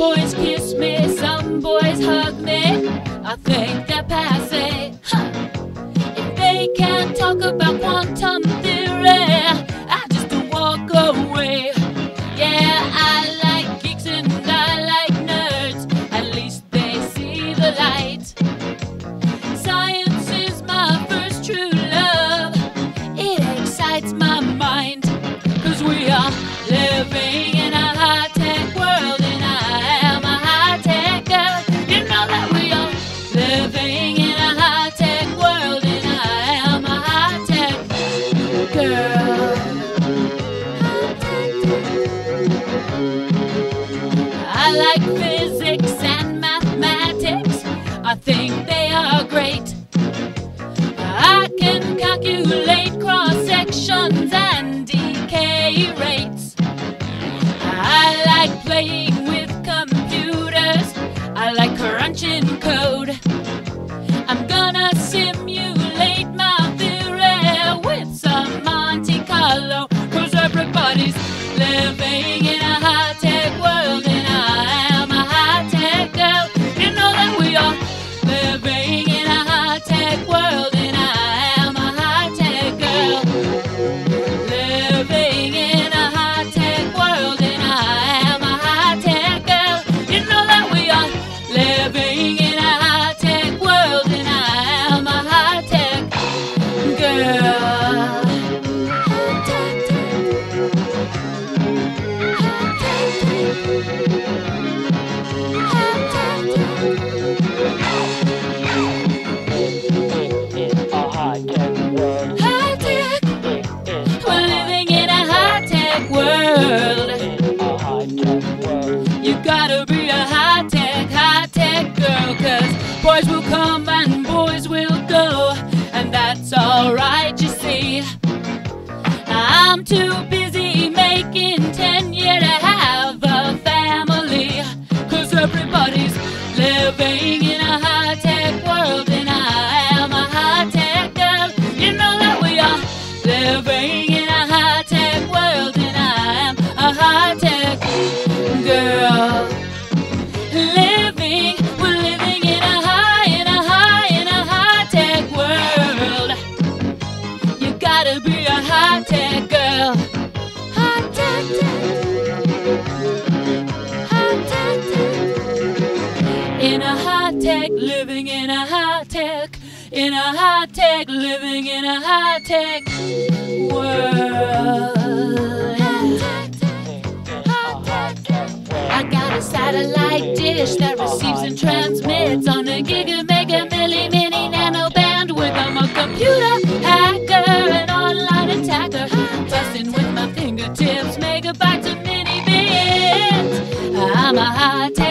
boys kiss me, some boys hug me. I think they're passe. I like physics and mathematics. I think they are great. I can calculate cross sections and decay rates. I like playing with computers. I like crunching code. I'm gonna simulate my theory with some Monte Carlo. Cause everybody's living in will go, and that's alright, you see. I'm too busy tech, living in a high tech, in a high tech, living in a high tech world. I got a satellite dish that receives and transmits on a giga, mega, milli, mini, nano bandwidth. I'm a computer hacker, an online attacker, testing with my fingertips, megabytes of mini bits. I'm a high tech